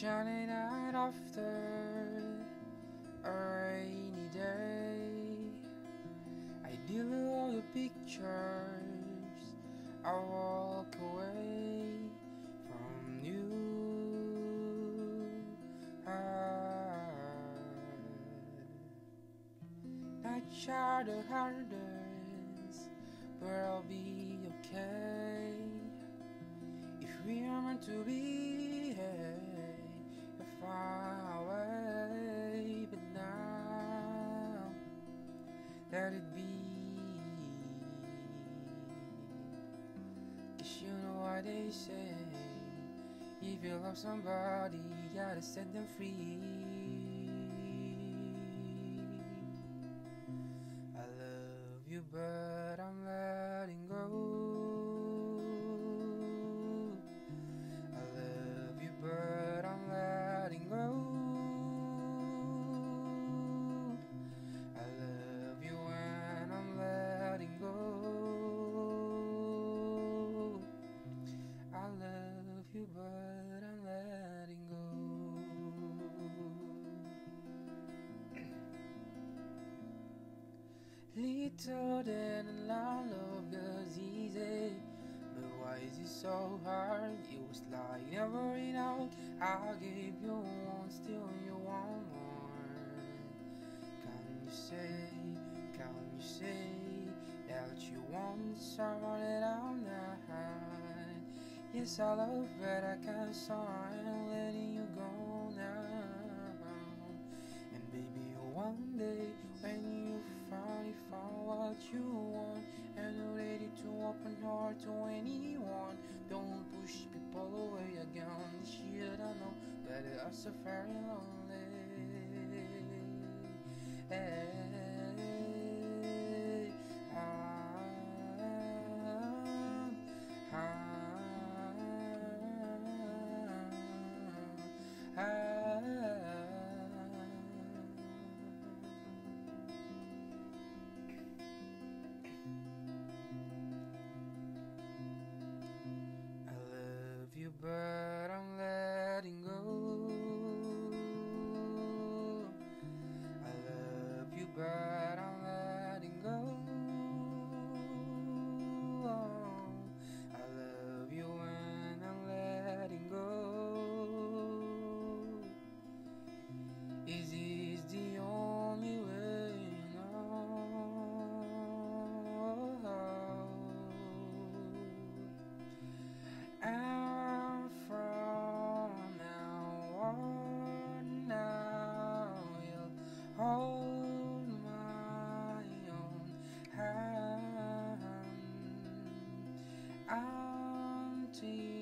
shining night after a rainy day. I delete all the pictures. I walk away from you. I try the hardest, but I'll be okay. If we are meant to be, let it be. Cause you know what they say. If you love somebody, you gotta set them free. I love you, but you, but I'm letting go. Little than a lot of girls easy. But why is it so hard? It was like never enough. I gave you one, still you want more. Can you say, can you say that you want someone that I'm not? Yes, I love, but I can't sign letting you go now. And baby, one day when you finally found what you want and you're ready to open heart to anyone, don't push people away again. This shit I know, but I'm so very lonely. Hey, ah, ah, but I'm letting go. I love you, but own hand until